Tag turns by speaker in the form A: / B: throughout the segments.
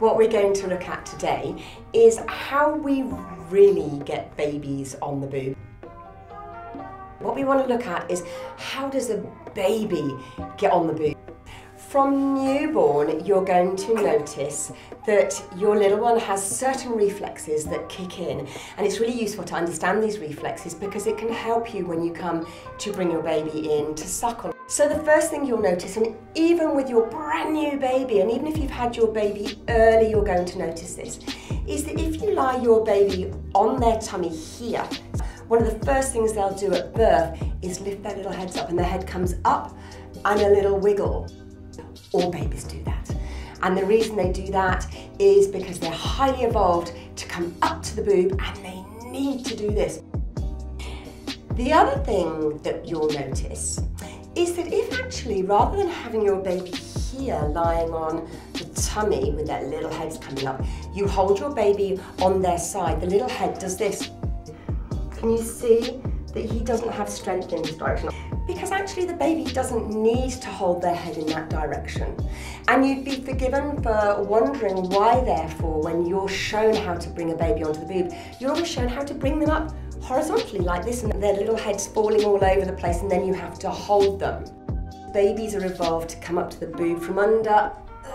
A: what we're going to look at today is how we really get babies on the boob. What we want to look at is how does a baby get on the boob? From newborn, you're going to notice that your little one has certain reflexes that kick in, and it's really useful to understand these reflexes because it can help you when you come to bring your baby in to suckle. So, the first thing you'll notice, and even with your brand new baby, and even if you've had your baby early, you're going to notice this, is that if you lie your baby on their tummy here, one of the first things they'll do at birth is lift their little heads up, and their head comes up and a little wiggle. All babies do that. And the reason they do that is because they're highly evolved to come up to the boob and they need to do this. The other thing that you'll notice is that if actually, rather than having your baby here lying on the tummy with their little heads coming up, you hold your baby on their side. The little head does this. Can you see that he doesn't have strength in this direction? Because actually the baby doesn't need to hold their head in that direction. And you'd be forgiven for wondering why, therefore, when you're shown how to bring a baby onto the boob, you're always shown how to bring them up horizontally like this and their little heads falling all over the place and then you have to hold them. Babies are evolved to come up to the boob from under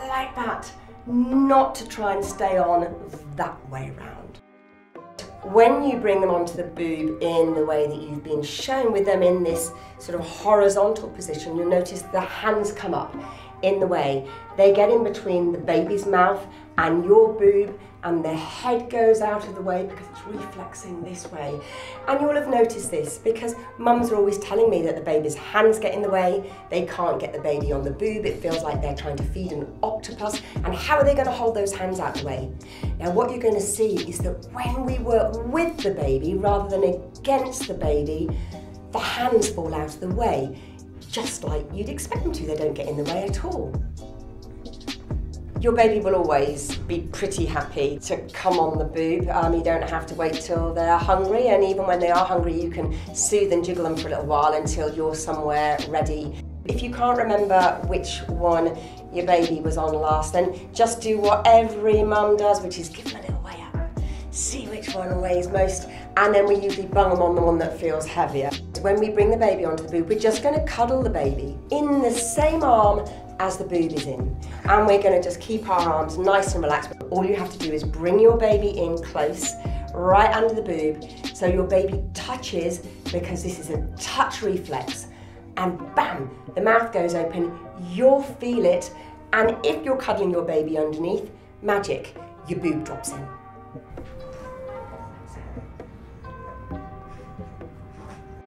A: like that, not to try and stay on that way round when you bring them onto the boob in the way that you've been shown with them in this sort of horizontal position, you'll notice the hands come up in the way. They get in between the baby's mouth and your boob and the head goes out of the way because it's reflexing this way. And you'll have noticed this because mums are always telling me that the baby's hands get in the way, they can't get the baby on the boob, it feels like they're trying to feed an octopus, and how are they going to hold those hands out of the way? Now what you're going to see is that when we work with the baby rather than against the baby, the hands fall out of the way, just like you'd expect them to, they don't get in the way at all. Your baby will always be pretty happy to come on the boob. Um, you don't have to wait till they're hungry, and even when they are hungry, you can soothe and jiggle them for a little while until you're somewhere ready. If you can't remember which one your baby was on last, then just do what every mum does, which is give them a little weigh up, see which one weighs most, and then we usually bung them on the one that feels heavier. When we bring the baby onto the boob, we're just going to cuddle the baby in the same arm as the boob is in. And we're gonna just keep our arms nice and relaxed. All you have to do is bring your baby in close, right under the boob, so your baby touches, because this is a touch reflex, and bam, the mouth goes open, you'll feel it, and if you're cuddling your baby underneath, magic, your boob drops in.